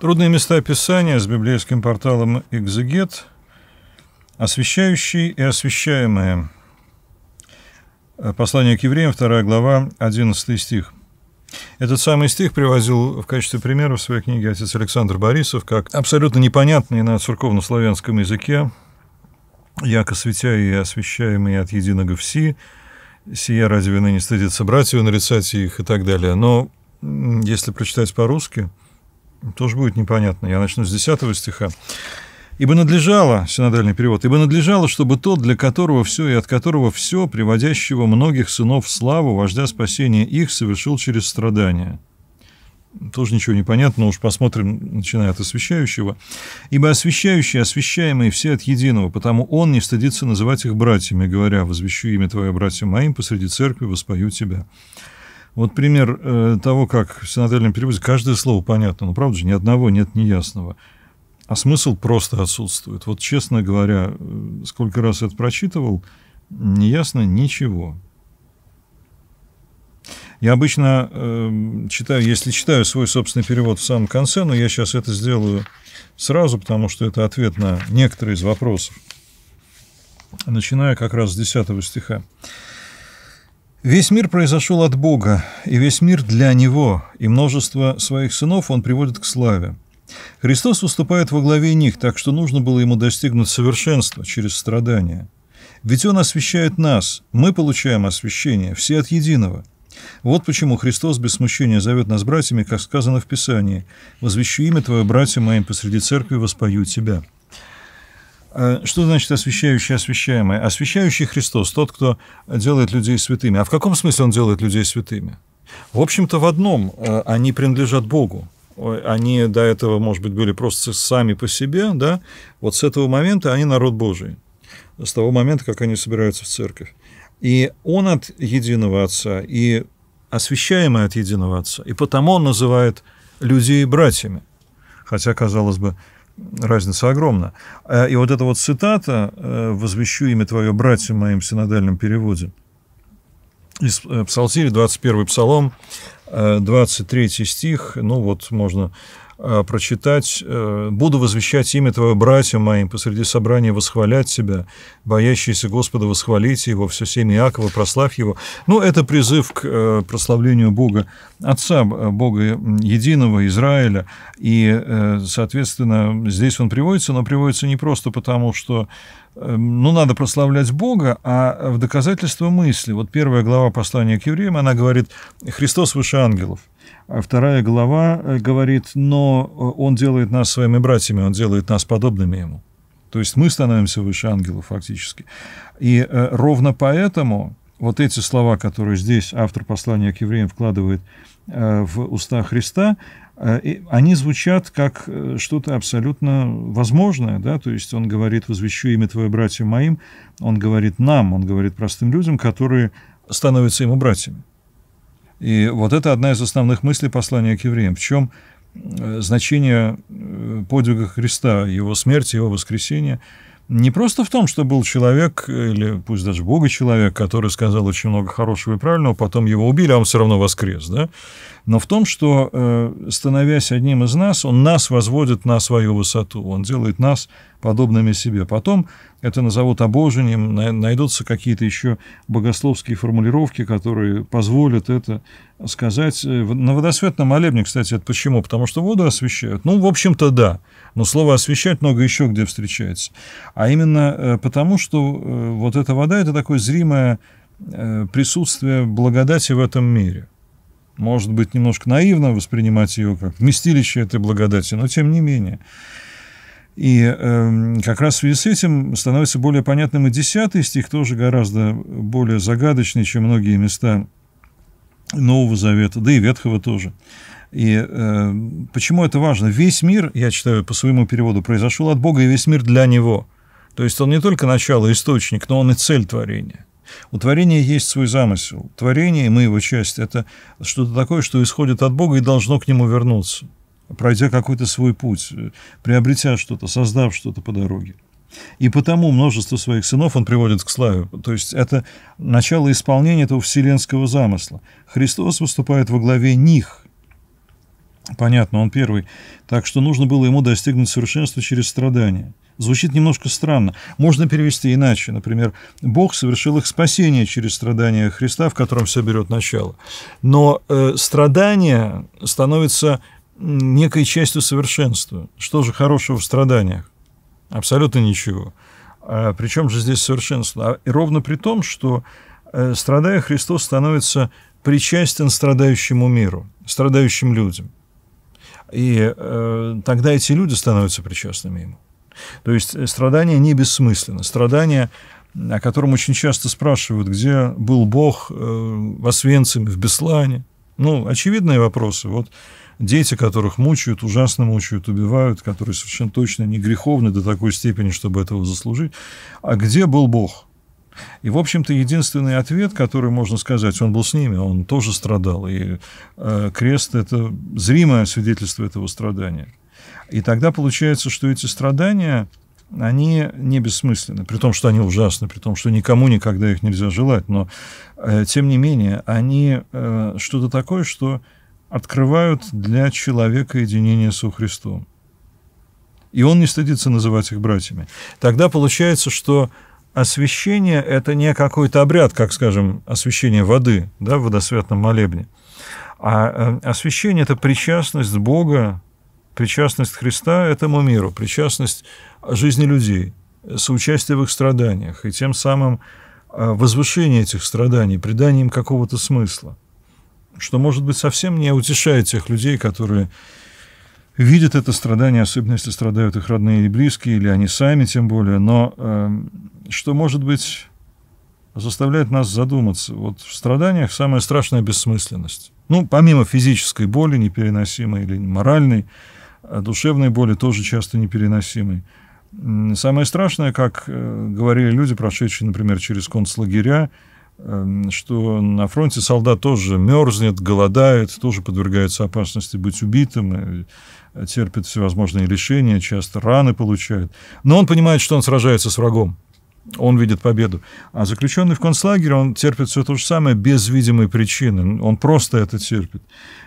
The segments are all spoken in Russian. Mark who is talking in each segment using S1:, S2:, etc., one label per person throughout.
S1: Трудные места Писания с библейским порталом «Экзегет», освящающий и освящаемое. Послание к евреям, 2 глава, 11 стих. Этот самый стих приводил в качестве примера в своей книге отец Александр Борисов как абсолютно непонятный на церковно-славянском языке, яко светя и освящаемые от единого все, сия разве ныне стыдится братьев нарицать их и так далее. Но если прочитать по-русски, тоже будет непонятно. Я начну с 10 стиха. «Ибо надлежало, синодальный перевод, ибо надлежало, чтобы тот, для которого все и от которого все, приводящего многих сынов в славу, вождя спасения их, совершил через страдания». Тоже ничего не понятно, но уж посмотрим, начиная от освящающего. «Ибо освящающие, освящаемые все от единого, потому он не стыдится называть их братьями, говоря, возвещу имя Твое, братьям моим, посреди церкви воспою Тебя». Вот пример э, того, как в синодальном переводе каждое слово понятно, но правда же ни одного нет неясного. А смысл просто отсутствует. Вот, честно говоря, э, сколько раз это прочитывал, не ясно ничего. Я обычно э, читаю, если читаю свой собственный перевод в самом конце, но я сейчас это сделаю сразу, потому что это ответ на некоторые из вопросов. Начиная как раз с 10 стиха. Весь мир произошел от Бога, и весь мир для Него, и множество своих сынов Он приводит к славе. Христос выступает во главе них, так что нужно было Ему достигнуть совершенства через страдания. Ведь Он освящает нас, мы получаем освящение, все от единого. Вот почему Христос без смущения зовет нас братьями, как сказано в Писании, «Возвещу имя Твое, братья моим, посреди церкви воспою Тебя». Э, что значит освящающий, освящаемый? Освящающий Христос, тот, кто делает людей святыми. А в каком смысле он делает людей святыми? В общем-то, в одном. Э, они принадлежат Богу. Они до этого, может быть, были просто сами по себе, да? Вот с этого момента они народ Божий. С того момента, как они собираются в церковь. И он от единого Отца, и освящаемый от единого Отца. И потому он называет людей братьями. Хотя, казалось бы, разница огромна. Э, и вот эта вот цитата э, «Возвещу имя Твое братьям моим» в синодальном переводе из э, Псалтири, 21 Псалом, 23 стих, ну вот можно Э, прочитать э, «Буду возвещать имя Твое братьям моим, посреди собрания восхвалять Тебя, боящиеся Господа восхвалите Его, все семя Иакова, прославь Его». Ну, это призыв к э, прославлению Бога, Отца, Бога единого Израиля, и, соответственно, здесь он приводится, но приводится не просто потому, что ну, надо прославлять Бога, а в доказательство мысли. Вот первая глава послания к евреям, она говорит «Христос выше ангелов». А вторая глава э, говорит, но э, он делает нас своими братьями, он делает нас подобными ему. То есть мы становимся выше ангелов фактически. И э, ровно поэтому вот эти слова, которые здесь автор послания к евреям вкладывает в уста Христа, они звучат как что-то абсолютно возможное, да, то есть он говорит «возвещу имя Твое братьям моим», он говорит нам, он говорит простым людям, которые становятся ему братьями. И вот это одна из основных мыслей послания к евреям. В чем э, значение э, подвига Христа, его смерти, его воскресения – не просто в том, что был человек, или пусть даже Бога человек, который сказал очень много хорошего и правильного, потом его убили, а он все равно воскрес, да? Но в том, что, э, становясь одним из нас, он нас возводит на свою высоту, он делает нас подобными себе. Потом это назовут обожением, найдутся какие-то еще богословские формулировки, которые позволят это сказать. На водосветном молебне, кстати, это почему? Потому что воду освещают. Ну, в общем-то, да. Но слово «освещать» много еще где встречается. А именно э, потому, что э, вот эта вода – это такое зримое присутствие благодати в этом мире – может быть, немножко наивно воспринимать ее как вместилище этой благодати, но тем не менее. И э, как раз в связи с этим становится более понятным и десятый стих, тоже гораздо более загадочный, чем многие места Нового Завета, да и Ветхого тоже. И э, почему это важно? Весь мир, я читаю по своему переводу, произошел от Бога, и весь мир для Него. То есть он не только начало, источник, но он и цель творения. У творения есть свой замысел. Творение, мы его часть, это что-то такое, что исходит от Бога и должно к нему вернуться, пройдя какой-то свой путь, приобретя что-то, создав что-то по дороге. И потому множество своих сынов он приводит к славе. То есть это начало исполнения этого вселенского замысла. Христос выступает во главе них. Понятно, он первый. Так что нужно было ему достигнуть совершенства через страдания. Звучит немножко странно. Можно перевести иначе. Например, Бог совершил их спасение через страдания Христа, в котором все берет начало. Но э, страдание становится некой частью совершенства. Что же хорошего в страданиях? Абсолютно ничего. А причем же здесь совершенство? А, ровно при том, что э, страдая Христос становится причастен страдающему миру, страдающим людям. И э, тогда эти люди становятся причастными ему. То есть э, страдание не бессмысленно. Страдание, о котором очень часто спрашивают, где был Бог э, в Освенциме, в Беслане. Ну, очевидные вопросы. Вот дети, которых мучают, ужасно мучают, убивают, которые совершенно точно не греховны до такой степени, чтобы этого заслужить. А где был Бог? И, в общем-то, единственный ответ, который можно сказать, он был с ними, он тоже страдал. И э, крест – это зримое свидетельство этого страдания. И тогда получается, что эти страдания, они не бессмысленны, при том, что они ужасны, при том, что никому никогда их нельзя желать, но, э, тем не менее, они э, что-то такое, что открывают для человека единение со Христом. И он не стыдится называть их братьями. Тогда получается, что освящение – это не какой-то обряд, как, скажем, освящение воды да, в водосвятном молебне, а э, освящение – это причастность Бога, причастность Христа этому миру, причастность жизни людей, соучастие в их страданиях, и тем самым э, возвышение этих страданий, придание им какого-то смысла – что, может быть, совсем не утешает тех людей, которые видят это страдание, особенно если страдают их родные и близкие, или они сами тем более, но э, что, может быть, заставляет нас задуматься. Вот в страданиях самая страшная бессмысленность. Ну, помимо физической боли непереносимой или моральной, а душевной боли тоже часто непереносимой. Самое страшное, как э, говорили люди, прошедшие, например, через концлагеря, Эм, что на фронте солдат тоже мерзнет, голодает, тоже подвергается опасности быть убитым, терпит всевозможные лишения, часто раны получает. Но он понимает, что он сражается с врагом. Он видит победу. А заключенный в концлагере, он терпит все то же самое без видимой причины. Он просто это терпит.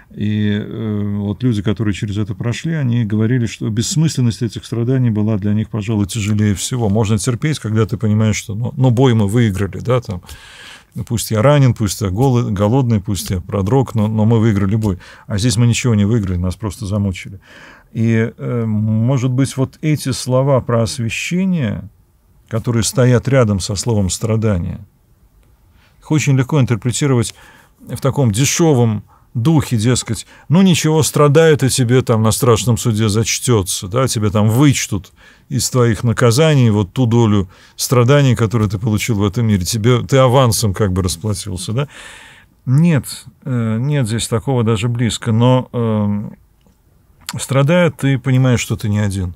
S1: И э, вот люди, которые через это прошли, они говорили, что бессмысленность этих страданий была для них, пожалуй, тяжелее всего. Можно терпеть, когда ты понимаешь, что ну, ну бой мы выиграли, да, там, Пусть я ранен, пусть я голодный, пусть я продрог, но, но мы выиграли бой. А здесь мы ничего не выиграли, нас просто замучили. И, э, может быть, вот эти слова про освящение, которые стоят рядом со словом страдания, их очень легко интерпретировать в таком дешевом духе, дескать, ну ничего, страдает, и тебе там на страшном суде зачтется, да, тебе там вычтут из твоих наказаний вот ту долю страданий, которые ты получил в этом мире, тебе, ты авансом как бы расплатился, да. Нет, э, нет здесь такого даже близко, но э, страдая, ты понимаешь, что ты не один.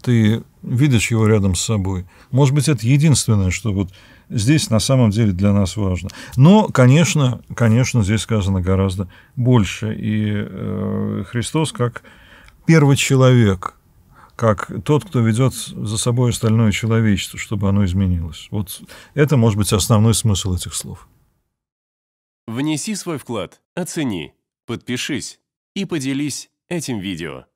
S1: Ты видишь его рядом с собой. Может быть, это единственное, что вот здесь на самом деле для нас важно. Но, конечно, конечно, здесь сказано гораздо больше. И э, Христос как первый человек, как тот, кто ведет за собой остальное человечество, чтобы оно изменилось. Вот это может быть основной смысл этих слов.
S2: Внеси свой вклад, оцени, подпишись и поделись этим видео.